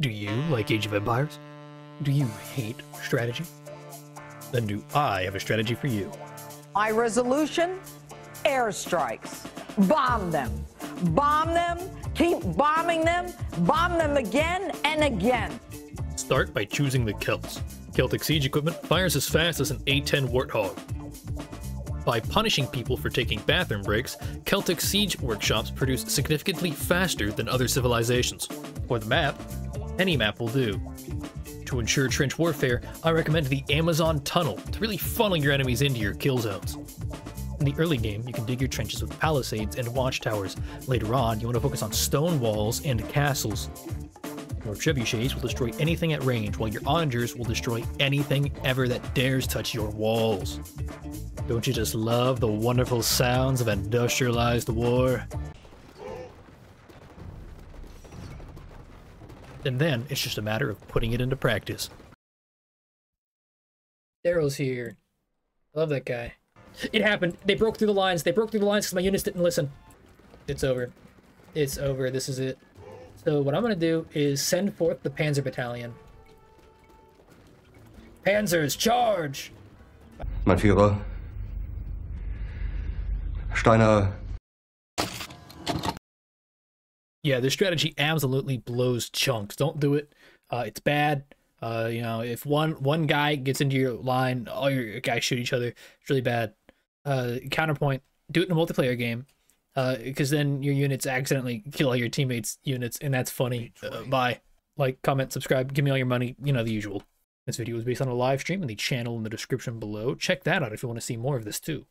Do you like Age of Empires? Do you hate strategy? Then do I have a strategy for you. My resolution? Airstrikes. Bomb them. Bomb them. Keep bombing them. Bomb them again and again. Start by choosing the Celts. Celtic siege equipment fires as fast as an A10 Warthog. By punishing people for taking bathroom breaks, Celtic siege workshops produce significantly faster than other civilizations. For the map, any map will do. To ensure trench warfare, I recommend the Amazon Tunnel to really funnel your enemies into your kill zones. In the early game, you can dig your trenches with palisades and watchtowers. Later on, you want to focus on stone walls and castles. Your trebuchets will destroy anything at range, while your onagers will destroy anything ever that dares touch your walls. Don't you just love the wonderful sounds of industrialized war? And then it's just a matter of putting it into practice. Daryl's here. I love that guy. It happened. They broke through the lines. They broke through the lines because my units didn't listen. It's over. It's over. This is it. So what I'm going to do is send forth the Panzer Battalion. Panzers, charge! Mein Führer. Steiner. Yeah, this strategy absolutely blows chunks. Don't do it. Uh, it's bad. Uh, you know, if one one guy gets into your line, all your guys shoot each other. It's really bad. Uh, counterpoint: do it in a multiplayer game, because uh, then your units accidentally kill all your teammates' units, and that's funny. Uh, bye. Like, comment, subscribe, give me all your money. You know the usual. This video was based on a live stream in the channel in the description below. Check that out if you want to see more of this too.